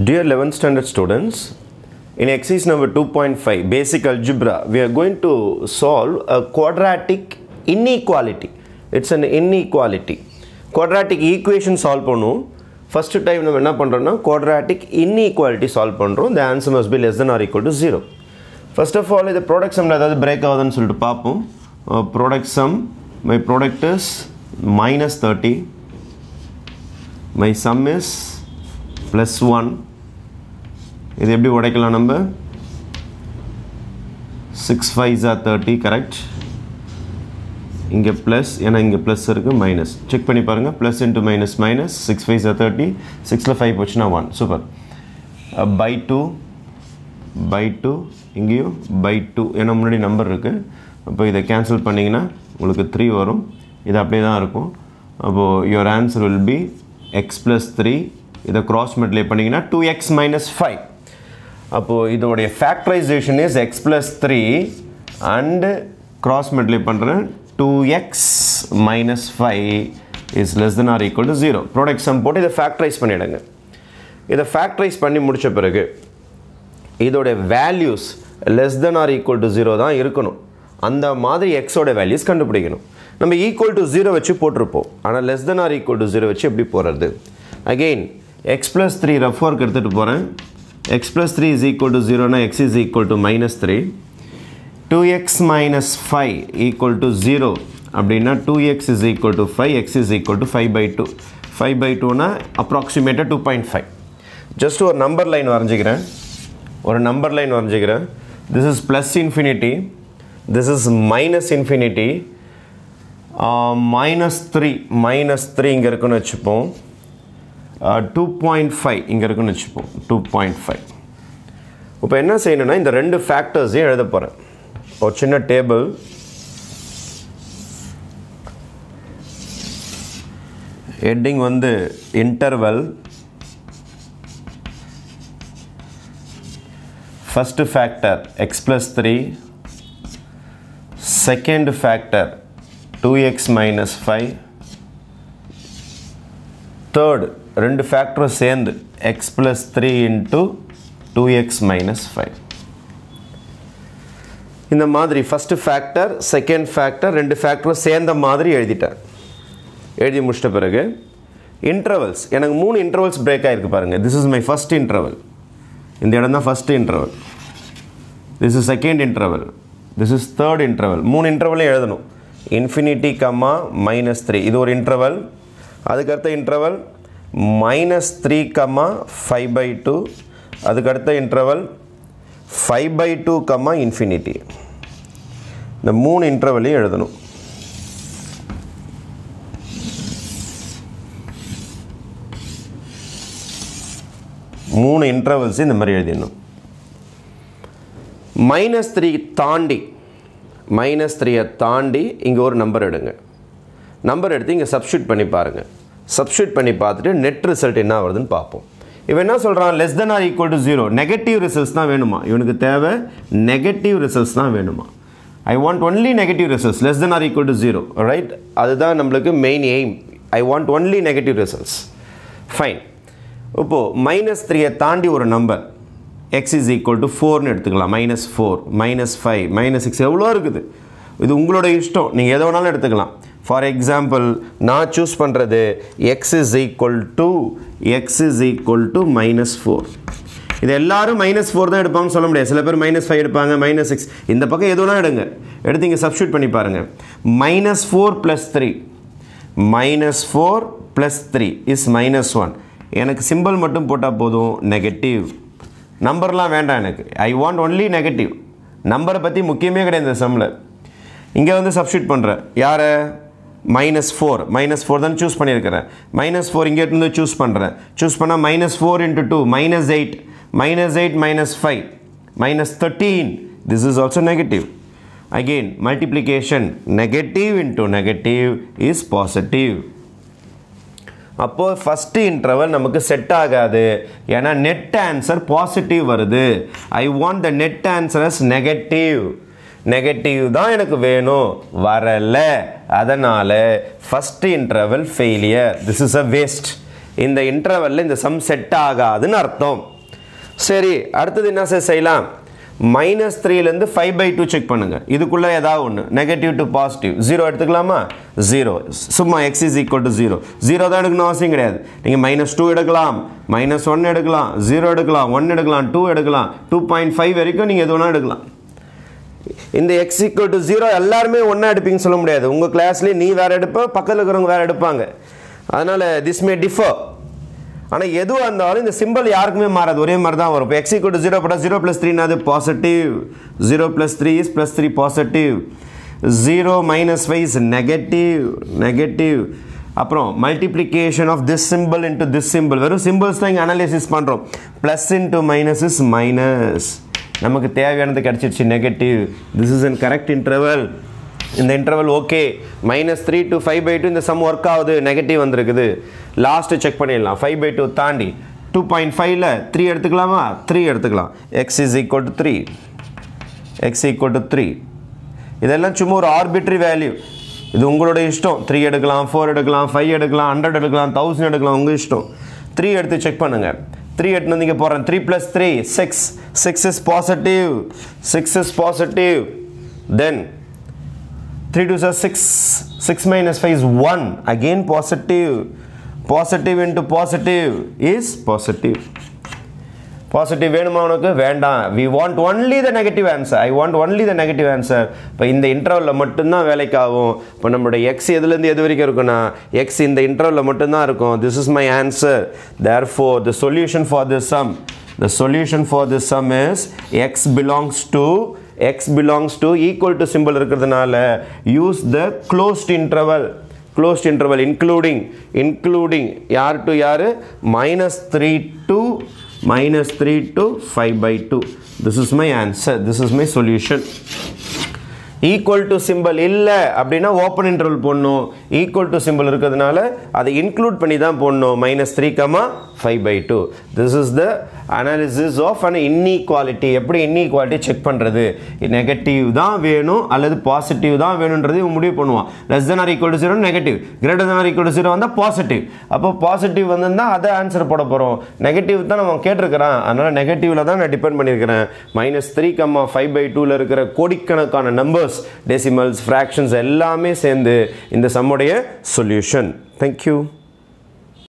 Dear 11th standard students, in exercise number 2.5, basic algebra, we are going to solve a quadratic inequality. It's an inequality. Quadratic equation solve பண்ணும் first time நம்ம என்ன பண்ணுறோம்னா quadratic inequality solve பண்ணுறோம் the answer must be less than or equal to 0 first of all இது product சம்மில் ஏதாவது break ஆகுதுன்னு சொல்லிட்டு பார்ப்போம் product sum my product is minus thirty my sum is plus one இது எப்படி உடைக்கலாம் நம்ம? சிக்ஸ் ஃபைவ் ஜா தேர்ட்டி கரெக்ட் இங்கே ப்ளஸ் ஏன்னா இங்கே ப்ளஸ் இருக்குது மைனஸ் செக் பண்ணி பாருங்கள் plus into minus minus six five ஜா தேர்ட்டி சிக்ஸில் ஃபைவ் போச்சுன்னா one super by two by two இங்கேயும் பை டூ ஏன்னா முன்னாடி நம்பர் இருக்குது அப்போ இதை கேன்சல் பண்ணிங்கன்னா உங்களுக்கு த்ரீ வரும். இது அப்படியே தான் இருக்கும். அப்போது your answer will be x plus three இதை க்ராஸ் மல்டிப்ளை பண்ணிங்கன்னா டூ எக்ஸ் மைனஸ் ஃபைவ் அப்போது இதோடைய factorisation is x plus three and cross multiply பண்ணுறேன் two x minus five is less than or equal to zero product sum போட்டு இதை factorise பண்ணிவிடுங்க இதை factorise பண்ணி முடித்த பிறகு இதோடைய values less than or equal to zero தான் இருக்கணும். அந்த மாதிரி எக்ஸோட வேல்யூஸ் கண்டுபிடிக்கணும். நம்ம ஈக்குவல் டு ஜீரோ வச்சு போட்டிருப்போம். ஆனால் less than or equal to zero வச்சு எப்படி போகிறது again x plus three rough work எடுத்துகிட்டு போகிறேன் x plus three is equal to ஜீரோனா x is equal to minus three two x minus five equal to zero அப்படின்னா two x is equal to five x is equal to five by two five by டூனா அப்ராக்சிமேட்டாக two point five just ஒரு number line வரைஞ்சிக்கிறேன். ஒரு number line வரைஞ்சிக்கிறேன். This is plus infinity this is minus infinity minus three minus three இங்கே இருக்குன்னு வச்சுப்போம். Two point five இங்கே இருக்குன்னு வச்சுப்போம். டூ பாயிண்ட் ஃபைவ் இப்போ என்ன செய்யணும்னா இந்த ரெண்டு ஃபேக்டர்ஸையும் எழுத போகிறேன் ஒரு சின்ன டேபிள் ஹெட்டிங் வந்து interval first factor x plus 3 second factor 2x minus 5 third ரெண்டு ஃபேக்டரும் சேர்ந்து x plus 3 into 2x minus 5 இந்த மாதிரி ஃபஸ்ட்டு ஃபேக்டர் செகண்ட் ஃபேக்டர் ரெண்டு ஃபேக்டரும் சேர்ந்த மாதிரி எழுதிட்டேன் எழுதி முடிச்சிட்ட பிறகு இன்டர்வல்ஸ் எனக்கு மூணு இன்டர்வல்ஸ் பிரேக் ஆகிருக்கு பாருங்கள் this is my first interval இந்த இடம் தான் first interval this is second interval this is third interval மூணு இன்டர்வலையும் எழுதணும். இன்ஃபினிட்டி கம்மா மைனஸ் த்ரீ இது ஒரு இன்டர்வல் அதுக்கடுத்த interval minus three comma five by two அதுக்கடுத்த interval five by two comma infinity இந்த மூணு இன்டர்வலையும் எழுதணும். மூணு இன்டர்வல்ஸ் இந்த மாதிரி எழுதிடணும். மைனஸ் த்ரீ தாண்டி மைனஸ் த்ரீயை தாண்டி இங்கே ஒரு நம்பர் எடுங்க. நம்பர் எடுத்து இங்கே சப்ஸ்டியூட் பண்ணி பாருங்கள் சப்ஸ்டியூட் பண்ணி பார்த்துட்டு நெட் ரிசல்ட் என்ன வருதுன்னு பார்ப்போம். இவன் என்ன சொல்கிறான் less than or equal to zero negative results தான் வேணுமா? இவனுக்கு தேவை நெகட்டிவ் ரிசல்ட்ஸ் தான் வேணுமா? I want only negative results less than or equal to zero right அதுதான் நம்மளுக்கு main aim I want only negative results fine இப்போது மைனஸ் த்ரீயை தாண்டி ஒரு number x is equal to ஃபோர்னு எடுத்துக்கலாம். Minus four minus five minus six எவ்வளோ இருக்குது? இது உங்களோட இஷ்டம். நீங்கள் எதை வேணாலும் எடுத்துக்கலாம். ஃபார் எக்ஸாம்பிள் நான் சூஸ் பண்ணுறது x is equal to x is equal to minus four இது எல்லாரும் மைனஸ் ஃபோர் தான் எடுப்பாங்கன்னு சொல்ல முடியாது. சில பேர் மைனஸ் ஃபைவ் எடுப்பாங்க மைனஸ் சிக்ஸ் இந்த பக்கம் எதுவும் எடுங்க. எடுத்து இங்கே சப்ஸ்டியூட் பண்ணி பாருங்கள் minus four plus three minus four plus three is minus one எனக்கு சிம்பிள் மட்டும் போட்டால் போதும். நெகட்டிவ் நம்பர்லாம் வேண்டாம் எனக்கு. ஐ வாண்ட் ஒன்லி நெகட்டிவ் நம்பரை பற்றி முக்கியமே கிடையாது இந்த சம்மில் இங்கே வந்து சப்ஸ்டியூட் பண்ணுறேன் யாரை? மைனஸ் ஃபோர் மைனஸ் ஃபோர் தான் சூஸ் பண்ணியிருக்கிறேன். மைனஸ் ஃபோர் இங்கே இருந்து சூஸ் பண்ணுறேன் சூஸ் பண்ணால் minus four into two minus eight minus eight minus five minus thirteen this is also negative again multiplication negative into negative is positive அப்போது first interval நமக்கு set ஆகாது. ஏன்னா net answer positive வருது. I want the net answer as negative negative தான் எனக்கு வேணும். வரலை. அதனால் first interval failure this is a waste இந்த இன்டர்வலில் இந்த சம் செட் ஆகாதுன்னு அர்த்தம். சரி அடுத்தது என்ன சார் செய்யலாம்? மைனஸ் த்ரீலேருந்து ஃபைவ் பை டூ செக் பண்ணுங்கள் இதுக்குள்ளே ஏதாவது ஒன்று நெகட்டிவ் டு பாசிட்டிவ் ஜீரோ எடுத்துக்கலாமா? ஜீரோ சும்மா x is equal to zero zero தான் எடுக்கணும் அவசியம் கிடையாது. நீங்கள் மைனஸ் டூ எடுக்கலாம். மைனஸ் ஒன் எடுக்கலாம். ஜீரோ எடுக்கலாம். ஒன் எடுக்கலாம். டூ எடுக்கலாம். டூ பாயிண்ட் ஃபைவ் வரைக்கும் நீங்கள் எது வேணால் எடுக்கலாம். இந்த எக்ஸ் ஈக்குவல் டு ஜீரோ எல்லாருமே ஒன்றா எடுப்பீங்கன்னு சொல்ல முடியாது. உங்கள் கிளாஸ்லேயே நீ வேறு எடுப்ப பக்கத்தில் இருக்கிறவங்க வேறு எடுப்பாங்க. அதனால் திஸ் மே டிஃபர் ஆனால் எதுவாக இருந்தாலும் இந்த சிம்பிள் யாருக்குமே மாறாது. ஒரே மாதிரி தான் வரும். இப்போ எக்ஸ் ஈக்குவல் டு ஜீரோ போட்டால் zero plus த்ரீனாது positive zero plus three is plus three positive zero minus five is negative negative அப்புறம் multiplication of this symbol into this symbol வெறும் சிம்பிள்ஸ் தான் இங்கே அனாலிசிஸ் பண்ணுறோம் plus into minus is minus நமக்கு தேவையானது கிடச்சிருச்சு negative this is an correct interval இந்த interval okay minus three to five by two இந்த சம் ஒர்க் ஆகுது. நெகட்டிவ் வந்திருக்குது. லாஸ்ட்டு செக் பண்ணிடலாம். ஃபைவ் பை டூ தாண்டி டூ பாயிண்ட் ஃபைவ்ல த்ரீ எடுத்துக்கலாமா? த்ரீ எடுத்துக்கலாம். X is equal to three x equal to three இதெல்லாம் சும்மா ஒரு ஆர்பிட்ரி வேல்யூ இது உங்களோட இஷ்டம். த்ரீ எடுக்கலாம் ஃபோர் எடுக்கலாம் ஃபைவ் எடுக்கலாம் ஹண்ட்ரட் எடுக்கலாம் தௌசண்ட் எடுக்கலாம் உங்கள் இஷ்டம். த்ரீ எடுத்து செக் பண்ணுங்கள் த்ரீ எடுத்து வந்து இங்கே போகிறேன் three plus three six six is positive six is positive then three two sir six six minus five is one again positive positive into positive is positive positive வேணுமா உனக்கு? வேண்டாம். We want only the negative answer I want only the negative answer இப்போ இந்த இன்டர்வலில் மட்டும்தான் வேலைக்கு ஆகும் இப்போ நம்மளுடைய எக்ஸ் எதுலேருந்து எது வரைக்கும் இருக்குன்னா எக்ஸ் இந்த இன்டர்வலில் மட்டும்தான் இருக்கும். This is my answer therefore the solution for this sum the solution for this sum is x belongs to x belongs to equal to symbol இருக்கிறதுனால use the closed interval closed interval including including யார் to யார்? Minus three to minus 3 to 5 by 2 this is my answer. This is my solution. Equal to symbol இல்லை அப்படின்னா open interval போடணும். Equal to symbol இருக்கிறதுனால அதை include பண்ணி தான் போடணும். Minus three comma five by two this is the analysis of an inequality எப்படி inequality check பண்ணுறது நெகட்டிவ் தான் வேணும் அல்லது பாசிட்டிவ் தான் வேணுன்றது இவன் முடிவு பண்ணுவான். Less than or equal to zero negative greater than or equal to zero வந்தால் பாசிட்டிவ் அப்போ பாசிட்டிவ் வந்திருந்தால் அதை ஆன்சர் போட போகிறோம் நெகட்டிவ் தான் நம்ம கேட்டிருக்கிறேன். அதனால் நெகட்டிவில் தான் நான் டிபெண்ட் பண்ணியிருக்கிறேன். Minus three comma five by டூவில் இருக்கிற கோடிக்கணக்கான நம்பர்ஸ் டெசிமல்ஸ் ஃப்ராக்ஷன்ஸ் எல்லாமே சேர்ந்து இந்த சம்முடைய சொல்யூஷன் தேங்க்யூ